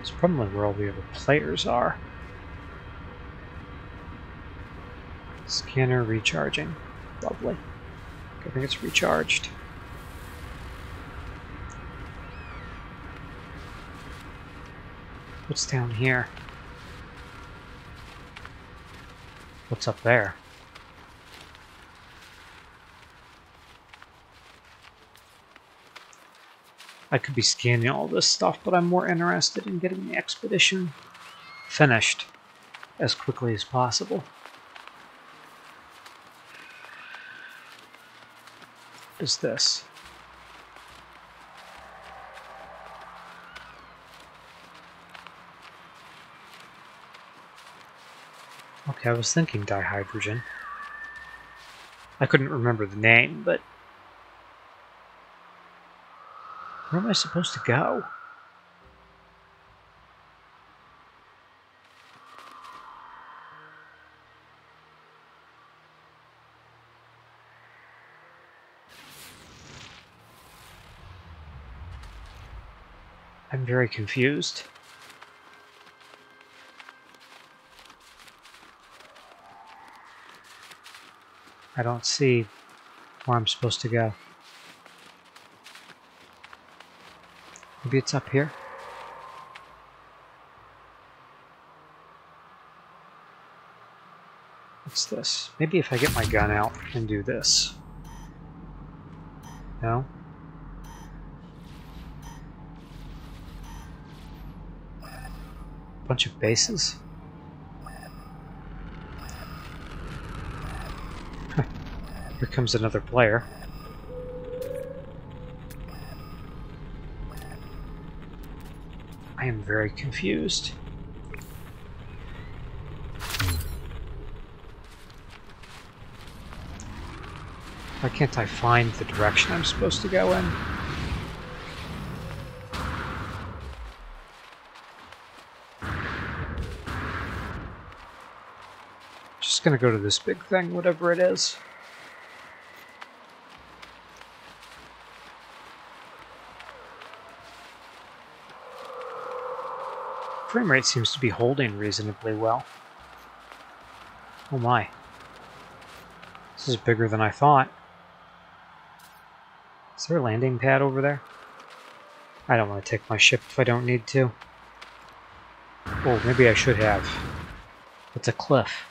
It's probably where all the other players are. Scanner recharging. Lovely. I think it's recharged. What's down here? What's up there? I could be scanning all this stuff, but I'm more interested in getting the expedition finished as quickly as possible. What is this? Okay, I was thinking dihydrogen. I couldn't remember the name, but where am I supposed to go? I'm very confused. I don't see where I'm supposed to go. Maybe it's up here? What's this? Maybe if I get my gun out and do this. No? Bunch of bases? Here comes another player. Very confused. Why can't I find the direction I'm supposed to go in? Just gonna go to this big thing, whatever it is. Frame rate seems to be holding reasonably well. Oh my. This is bigger than I thought. Is there a landing pad over there? I don't want to take my ship if I don't need to. Oh, maybe I should have. It's a cliff.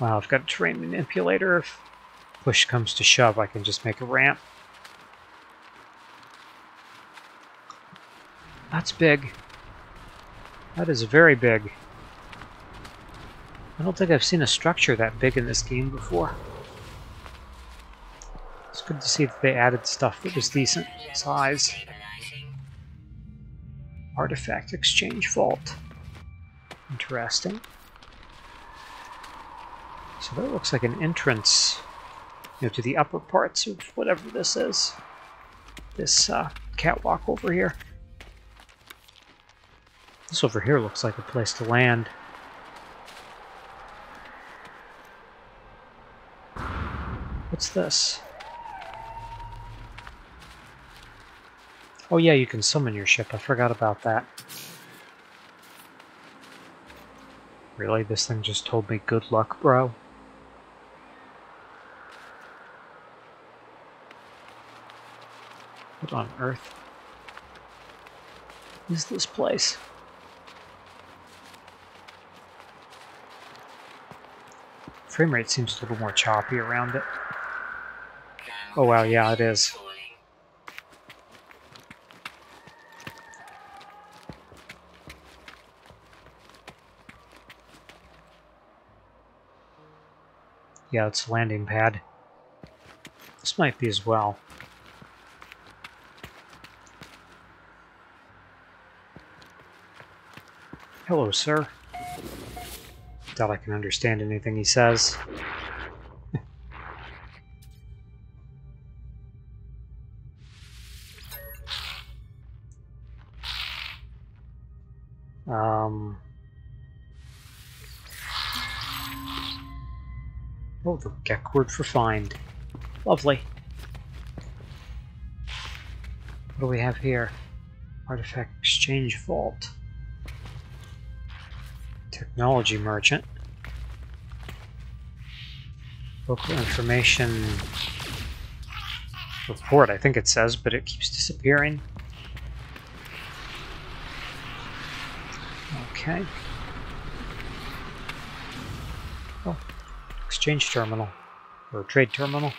Wow, I've got a terrain manipulator. If push comes to shove, I can just make a ramp. That's big. That is very big. I don't think I've seen a structure that big in this game before. It's good to see that they added stuff that was decent size. Artifact exchange vault. Interesting. So that looks like an entrance you know, to the upper parts of whatever this is. This uh, catwalk over here. This over here looks like a place to land. What's this? Oh yeah, you can summon your ship. I forgot about that. Really? This thing just told me good luck, bro? What on earth is this place? Frame rate seems a little more choppy around it. Oh wow, yeah, it is. Yeah, it's a landing pad. This might be as well. Hello, sir. Doubt I can understand anything he says. um... Oh, the Gek word for find. Lovely. What do we have here? Artifact Exchange Vault. Technology Merchant. Local information report, I think it says, but it keeps disappearing. Okay. Oh, exchange terminal, or trade terminal.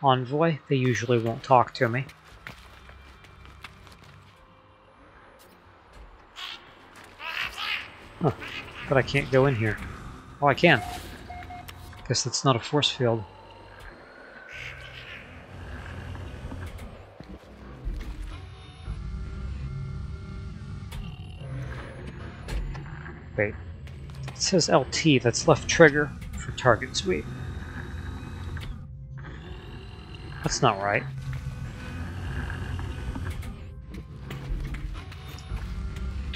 Envoy, they usually won't talk to me. Huh, but I can't go in here. Oh, I can. Guess that's not a force field. Wait. It says LT, that's left trigger for target sweep. That's not right.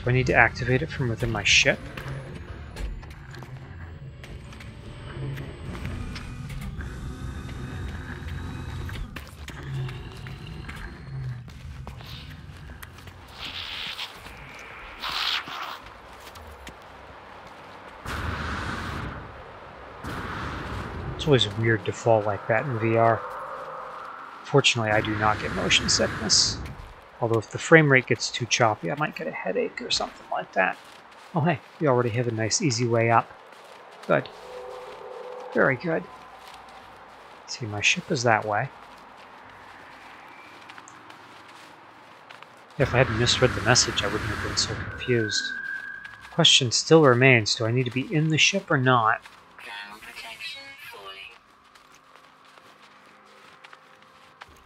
Do I need to activate it from within my ship? It's always weird to fall like that in VR. Fortunately, I do not get motion sickness. Although if the frame rate gets too choppy, I might get a headache or something like that. Oh hey, we already have a nice easy way up. Good. Very good. See, my ship is that way. If I hadn't misread the message, I wouldn't have been so confused. Question still remains, do I need to be in the ship or not?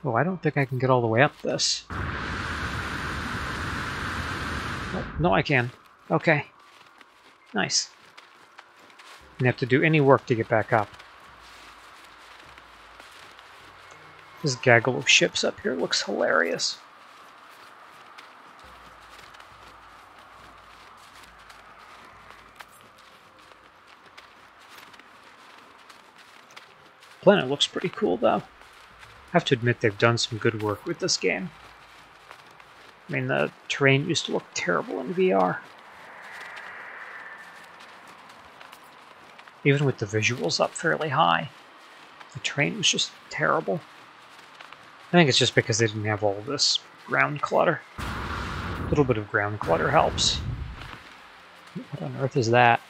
Oh, I don't think I can get all the way up this. No, I can. Okay. Nice. Didn't have to do any work to get back up. This gaggle of ships up here looks hilarious. Planet looks pretty cool though. I have to admit they've done some good work with this game. I mean, the terrain used to look terrible in VR. Even with the visuals up fairly high, the terrain was just terrible. I think it's just because they didn't have all this ground clutter. A little bit of ground clutter helps. What on earth is that?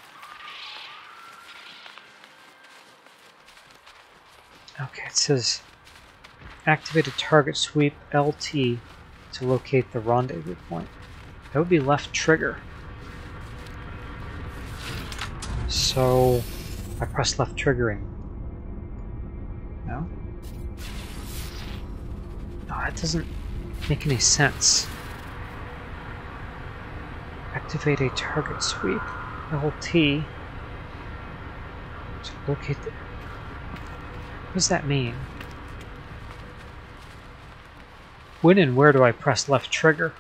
Okay, it says Activate a target sweep LT to locate the rendezvous point. That would be left trigger. So I press left triggering. No? No, that doesn't make any sense. Activate a target sweep LT to locate the... What does that mean? When and where do I press left trigger?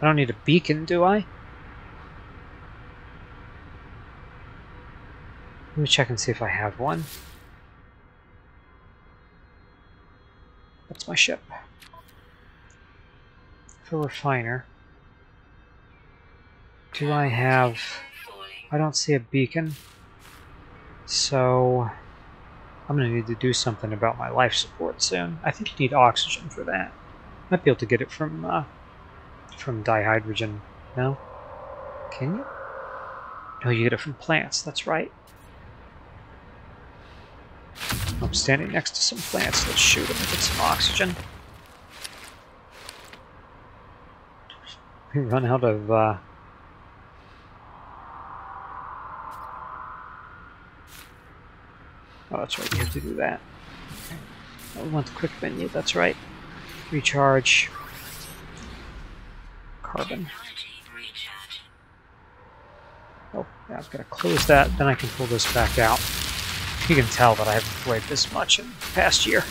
I don't need a beacon, do I? Let me check and see if I have one. That's my ship. For refiner. Do I have... I don't see a beacon. So... I'm going to need to do something about my life support soon. I think you need oxygen for that. Might be able to get it from uh, from dihydrogen. No? Can you? No, you get it from plants. That's right. I'm standing next to some plants. Let's shoot them and get some oxygen. We run out of uh, Oh, that's right, you have to do that. Okay. Oh, want the quick menu, that's right. Recharge. Carbon. Oh, yeah, I've got to close that, then I can pull this back out. You can tell that I haven't played this much in the past year.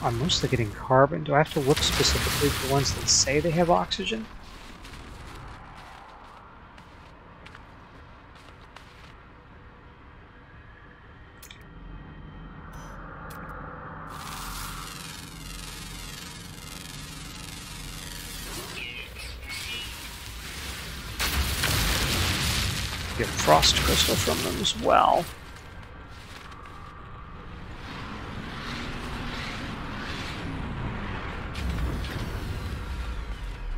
I'm mostly getting carbon. Do I have to look specifically for ones that say they have oxygen? Get frost crystal from them as well.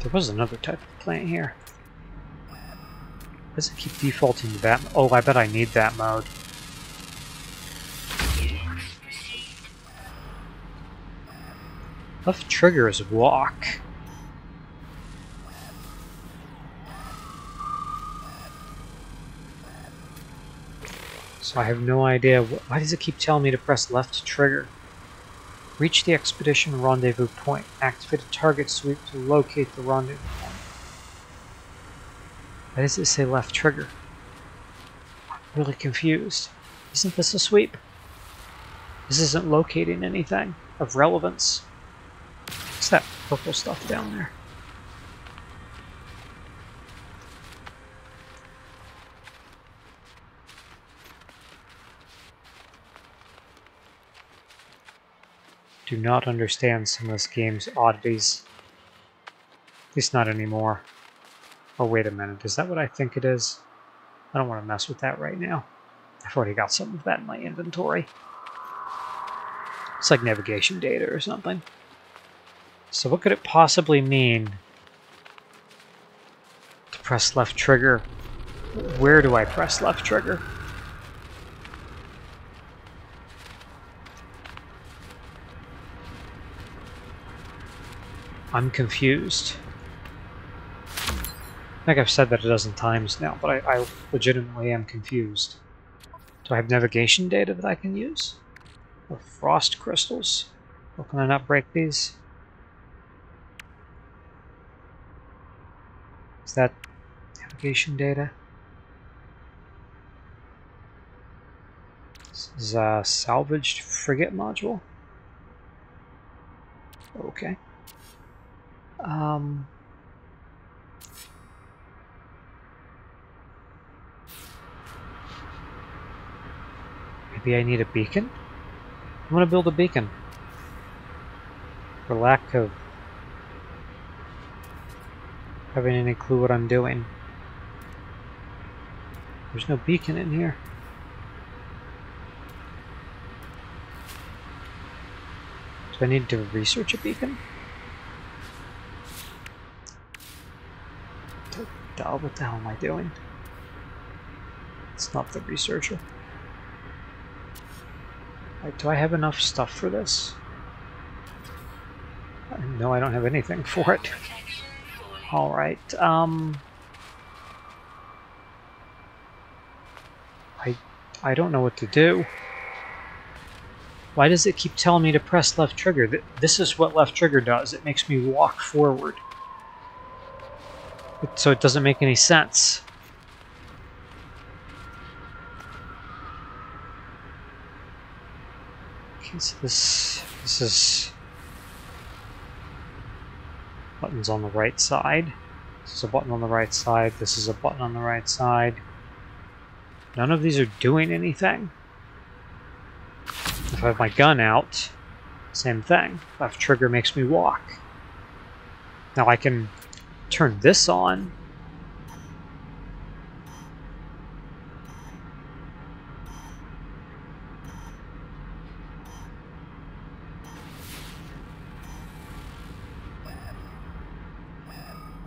There was another type of plant here. Why Does it keep defaulting to that? Oh, I bet I need that mode. Left trigger is walk. So I have no idea. Why does it keep telling me to press left trigger? Reach the expedition rendezvous point. Activate a target sweep to locate the rendezvous point. Why does it say left trigger? I'm really confused. Isn't this a sweep? This isn't locating anything of relevance. What's that purple stuff down there? Do not understand some of this game's oddities. At least not anymore. Oh, wait a minute. Is that what I think it is? I don't want to mess with that right now. I've already got some of that in my inventory. It's like navigation data or something. So what could it possibly mean to press left trigger? Where do I press left trigger? I'm confused. I think I've said that a dozen times now, but I, I legitimately am confused. Do I have navigation data that I can use? Or frost crystals? Or can I not break these? Is that navigation data? This is a salvaged frigate module. Okay. Um, maybe I need a beacon? I'm going to build a beacon. For lack of having any clue what I'm doing. There's no beacon in here. Do I need to research a beacon? Oh, what the hell am I doing? It's not the researcher. Do I have enough stuff for this? No, I don't have anything for it. Alright, um... I, I don't know what to do. Why does it keep telling me to press left trigger? This is what left trigger does. It makes me walk forward so it doesn't make any sense. Okay, so this this is buttons on the right side. This is a button on the right side. This is a button on the right side. None of these are doing anything. If I have my gun out, same thing. Left trigger makes me walk. Now I can turn this on.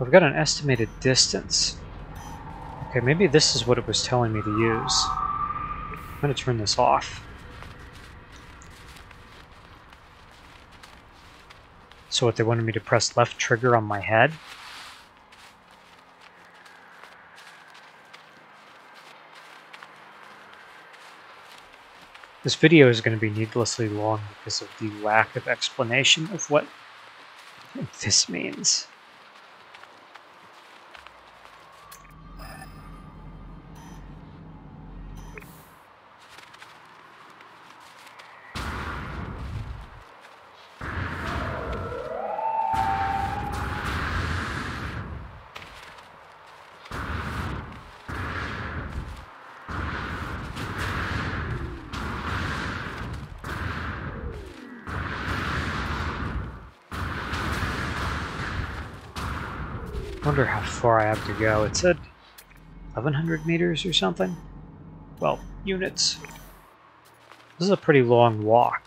I've got an estimated distance. Okay, maybe this is what it was telling me to use. I'm going to turn this off. So what, they wanted me to press left trigger on my head? This video is going to be needlessly long because of the lack of explanation of what this means. Wonder how far I have to go. It said 1100 meters or something? Well, units. This is a pretty long walk.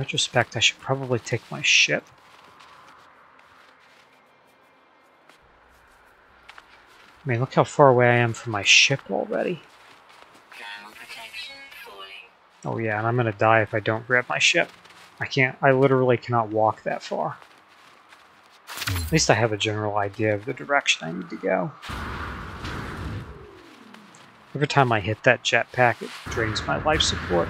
retrospect, I should probably take my ship. I mean, look how far away I am from my ship already. Oh yeah, and I'm gonna die if I don't grab my ship. I can't, I literally cannot walk that far. At least I have a general idea of the direction I need to go. Every time I hit that jetpack, it drains my life support.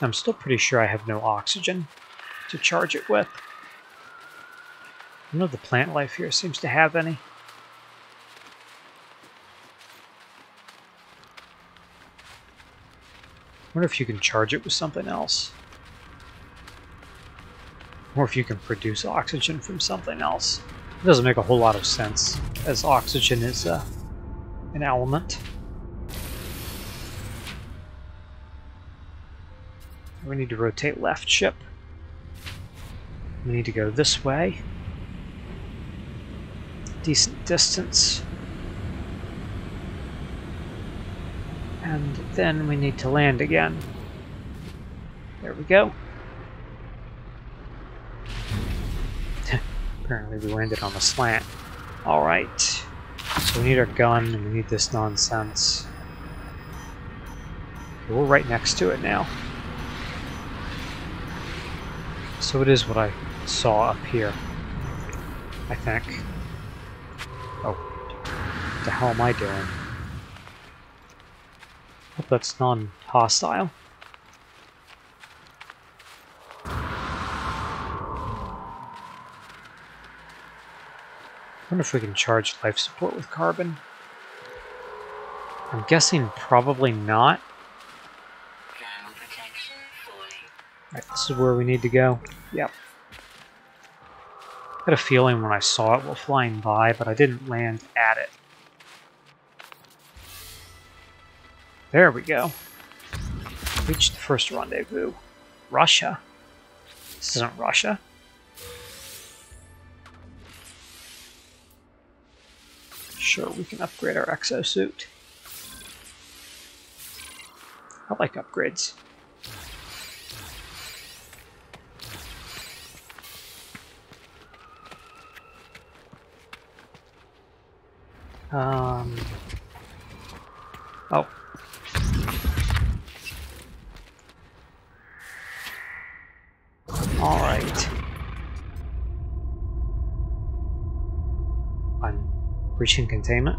I'm still pretty sure I have no oxygen to charge it with. None of the plant life here seems to have any. wonder if you can charge it with something else. Or if you can produce oxygen from something else. It doesn't make a whole lot of sense, as oxygen is uh, an element. We need to rotate left ship. We need to go this way. Decent distance. And then we need to land again. There we go. Apparently we landed on a slant. Alright. So we need our gun and we need this nonsense. We're right next to it now. So it is what I saw up here. I think. The hell am I doing? Hope that's non-hostile. wonder if we can charge life support with carbon. I'm guessing probably not. Right, this is where we need to go. Yep. I had a feeling when I saw it while flying by, but I didn't land at it. There we go. Reached the first rendezvous. Russia? This isn't Russia. Sure, we can upgrade our exosuit. I like upgrades. Um. Breaching containment.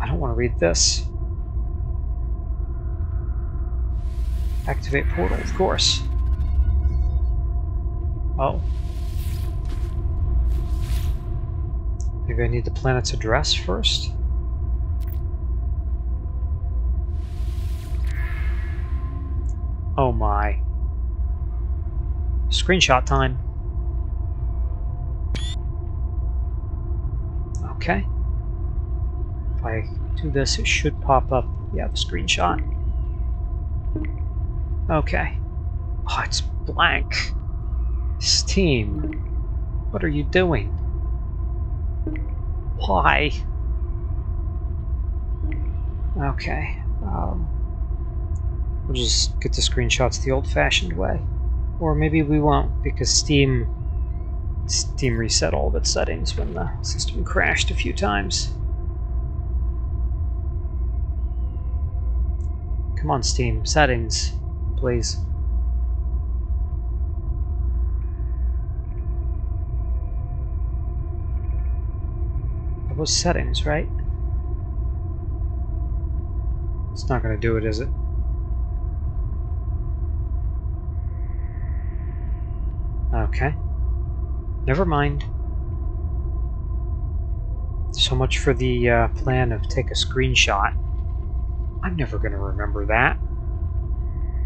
I don't want to read this. Activate portal, of course. Oh. Maybe I need the planet's address first? Oh my. Screenshot time. Okay. If I do this, it should pop up. Yeah, the screenshot. Okay. Oh, it's blank. Steam. What are you doing? Why? Okay. Um, we'll just get the screenshots the old-fashioned way. Or maybe we won't, because Steam Steam reset all of its settings when the system crashed a few times. Come on, Steam. Settings, please. was settings, right? It's not going to do it, is it? Okay. Never mind. So much for the uh, plan of take a screenshot. I'm never going to remember that.